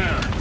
there.